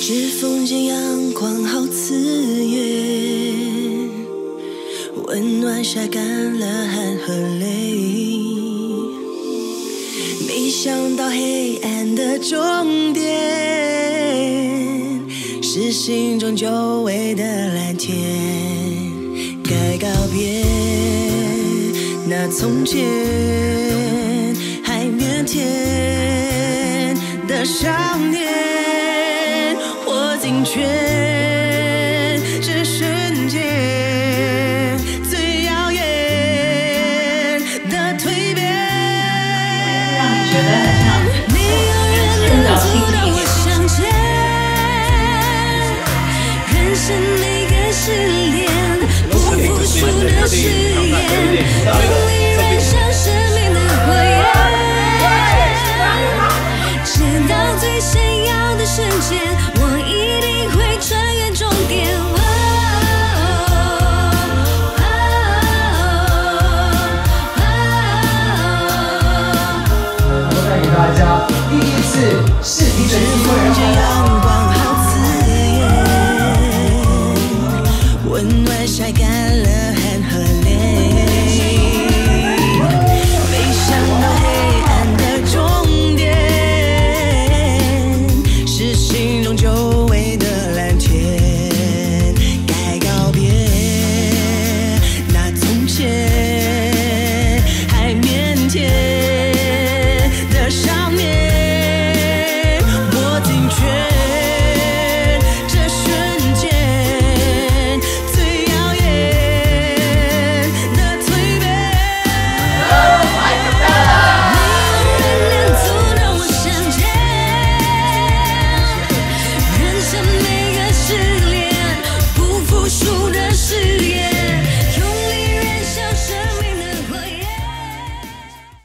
指缝间阳光好刺眼，温暖晒干了汗和泪。没想到黑暗的终点是心中久违的蓝天，该告别那从前还腼腆的少年。握紧拳失恋，不服输的誓言，用力燃烧生命的火焰，直到最闪耀的瞬间。Love